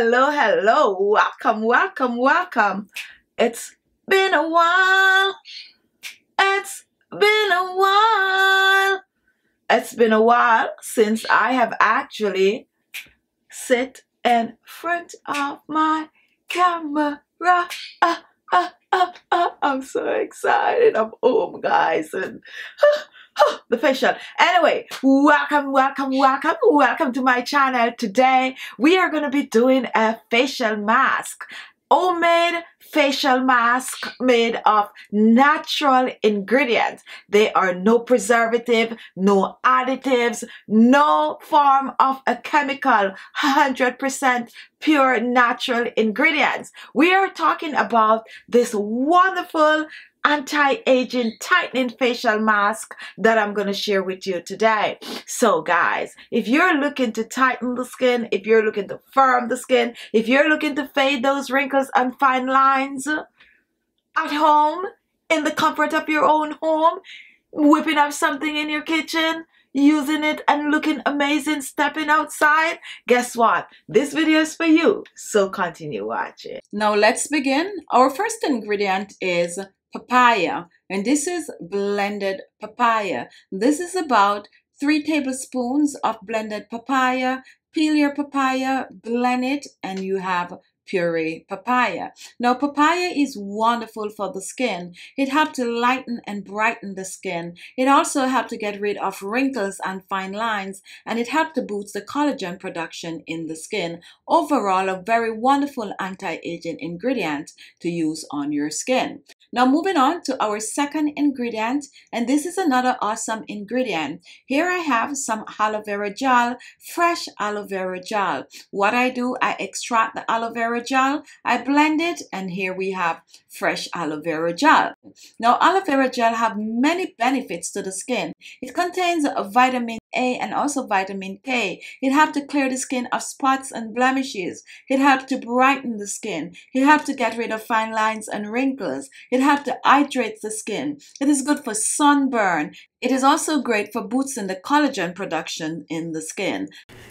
Hello, hello. Welcome, welcome, welcome. It's been a while. It's been a while. It's been a while since I have actually sit in front of my camera. Uh, uh, uh. I'm so excited. I'm home, guys, and the facial. Anyway, welcome, welcome, welcome, welcome to my channel. Today, we are going to be doing a facial mask. Homemade facial mask made of natural ingredients. They are no preservative, no additives, no form of a chemical, 100% pure natural ingredients. We are talking about this wonderful anti-aging tightening facial mask that I'm going to share with you today. So guys, if you're looking to tighten the skin, if you're looking to firm the skin, if you're looking to fade those wrinkles and fine lines at home, in the comfort of your own home, whipping up something in your kitchen, using it and looking amazing stepping outside, guess what? This video is for you. So continue watching. Now let's begin. Our first ingredient is papaya and this is blended papaya. This is about 3 tablespoons of blended papaya. Peel your papaya, blend it and you have puree papaya. Now papaya is wonderful for the skin. It helps to lighten and brighten the skin. It also helps to get rid of wrinkles and fine lines and it helps to boost the collagen production in the skin. Overall a very wonderful anti-aging ingredient to use on your skin. Now moving on to our second ingredient and this is another awesome ingredient. Here I have some aloe vera gel, fresh aloe vera gel. What I do, I extract the aloe vera gel, I blend it and here we have fresh aloe vera gel. Now aloe vera gel have many benefits to the skin. It contains a vitamin A and also vitamin K. It helps to clear the skin of spots and blemishes. It helps to brighten the skin. It helps to get rid of fine lines and wrinkles. It helps to hydrate the skin. It is good for sunburn. It is also great for boosting the collagen production in the skin.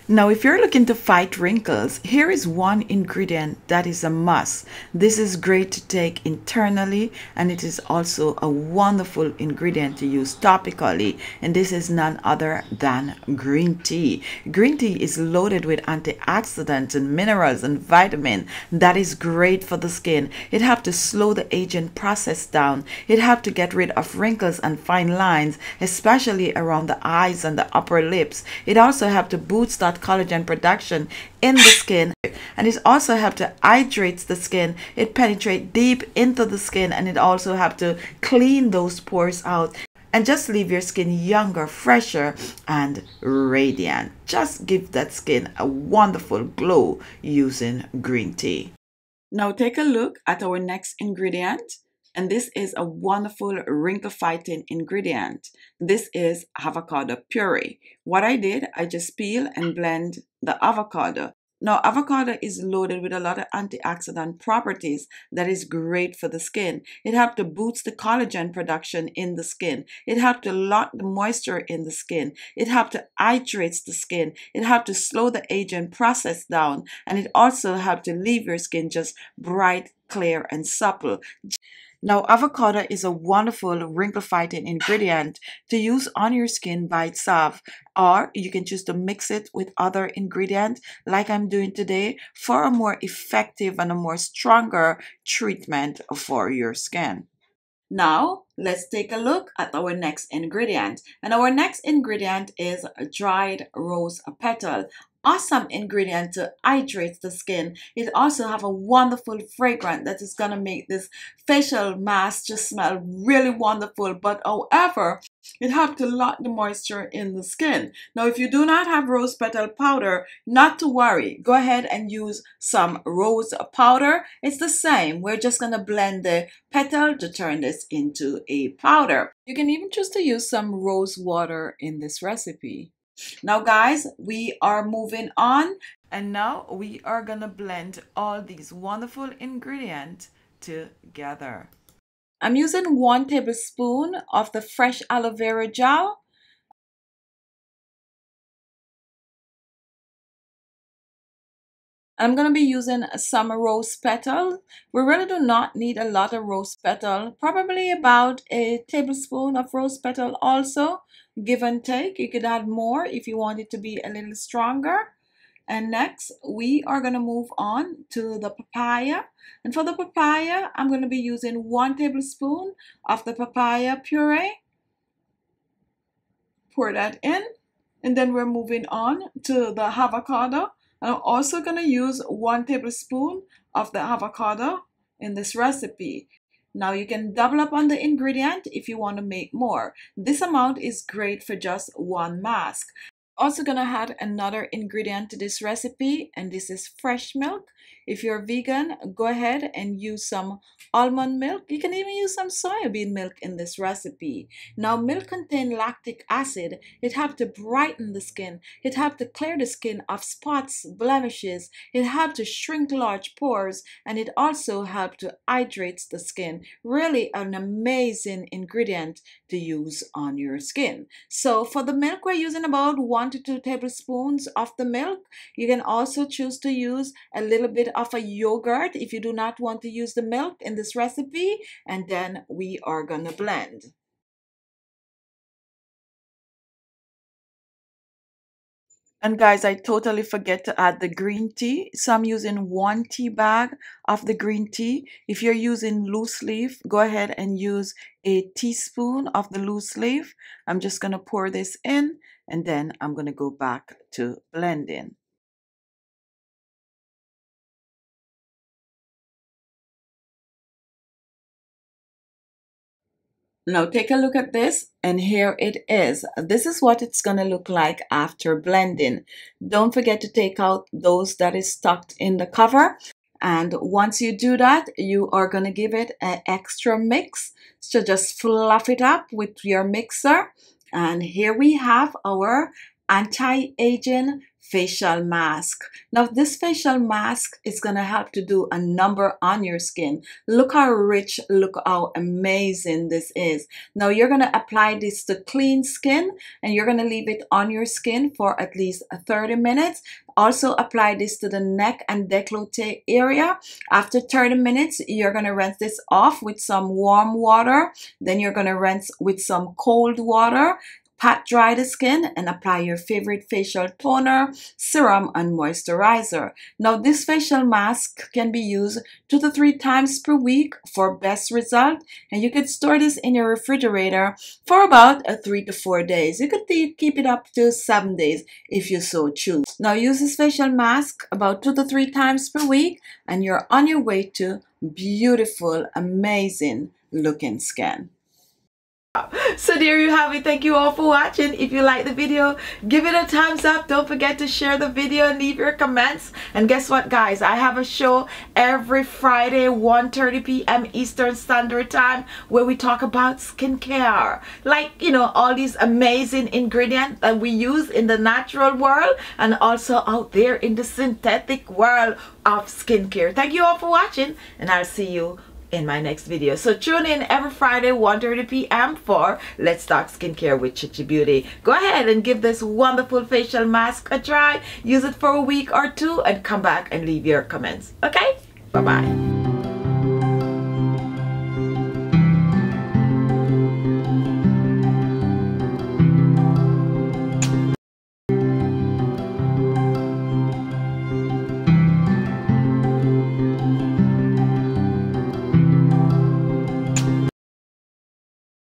Now, if you're looking to fight wrinkles, here is one ingredient that is a must. This is great to take internally and it is also a wonderful ingredient to use topically. And this is none other than green tea. Green tea is loaded with antioxidants and minerals and vitamin that is great for the skin. It helps to slow the aging process down. It helps to get rid of wrinkles and fine lines especially around the eyes and the upper lips. It also helps to boost that collagen production in the skin and it also helps to hydrate the skin. It penetrates deep into the skin and it also helps to clean those pores out and just leave your skin younger, fresher, and radiant. Just give that skin a wonderful glow using green tea. Now take a look at our next ingredient and this is a wonderful wrinkle fighting ingredient. This is avocado puree. What I did, I just peel and blend the avocado. Now, avocado is loaded with a lot of antioxidant properties that is great for the skin. It helps to boost the collagen production in the skin. It helps to lock the moisture in the skin. It helps to hydrate the skin. It helps to slow the aging process down. And it also helps to leave your skin just bright, clear, and supple. Now, avocado is a wonderful wrinkle fighting ingredient to use on your skin by itself, or you can choose to mix it with other ingredients like I'm doing today for a more effective and a more stronger treatment for your skin. Now, let's take a look at our next ingredient. And our next ingredient is dried rose petal awesome ingredient to hydrate the skin. It also have a wonderful fragrance that is to make this facial mask just smell really wonderful. But however, it helps to lock the moisture in the skin. Now, if you do not have rose petal powder, not to worry. Go ahead and use some rose powder. It's the same. We're just going to blend the petal to turn this into a powder. You can even choose to use some rose water in this recipe. Now guys, we are moving on and now we are gonna blend all these wonderful ingredients together. I'm using one tablespoon of the fresh aloe vera gel I'm going to be using some rose petal. We really do not need a lot of rose petal, probably about a tablespoon of rose petal also, give and take. You could add more if you want it to be a little stronger. And next, we are going to move on to the papaya. And for the papaya, I'm going to be using one tablespoon of the papaya puree. Pour that in. And then we're moving on to the avocado. I'm also going to use one tablespoon of the avocado in this recipe. Now you can double up on the ingredient if you want to make more. This amount is great for just one mask. Also gonna add another ingredient to this recipe and this is fresh milk. If you're vegan, go ahead and use some almond milk. You can even use some soybean milk in this recipe. Now, milk contains lactic acid. It helps to brighten the skin. It helps to clear the skin of spots, blemishes. It helps to shrink large pores, and it also helps to hydrate the skin. Really an amazing ingredient to use on your skin. So for the milk, we're using about one to two tablespoons of the milk. You can also choose to use a little bit of a yogurt if you do not want to use the milk in this recipe and then we are gonna blend. And guys, I totally forget to add the green tea. So I'm using one tea bag of the green tea. If you're using loose leaf, go ahead and use a teaspoon of the loose leaf. I'm just going to pour this in and then I'm going to go back to blending. Now take a look at this and here it is. This is what it's going to look like after blending. Don't forget to take out those that is stuck in the cover. And once you do that, you are going to give it an extra mix. So just fluff it up with your mixer. And here we have our anti-aging facial mask. Now this facial mask is going to help to do a number on your skin. Look how rich, look how amazing this is. Now you're going to apply this to clean skin and you're going to leave it on your skin for at least 30 minutes. Also apply this to the neck and décolleté area. After 30 minutes, you're going to rinse this off with some warm water. Then you're going to rinse with some cold water Pat dry the skin and apply your favorite facial toner, serum, and moisturizer. Now, this facial mask can be used two to three times per week for best result, and you can store this in your refrigerator for about a three to four days. You could keep it up to seven days if you so choose. Now, use this facial mask about two to three times per week, and you're on your way to beautiful, amazing looking skin so there you have it. Thank you all for watching. If you like the video give it a thumbs up. Don't forget to share the video and leave your comments. And guess what guys? I have a show every friday 1:30 p.m eastern standard time where we talk about skincare. Like you know all these amazing ingredients that we use in the natural world and also out there in the synthetic world of skincare. Thank you all for watching and i'll see you in my next video. So tune in every Friday 1.30 p.m. for Let's Talk Skincare with Khichi Beauty. Go ahead and give this wonderful facial mask a try. Use it for a week or two and come back and leave your comments. Okay? Bye-bye.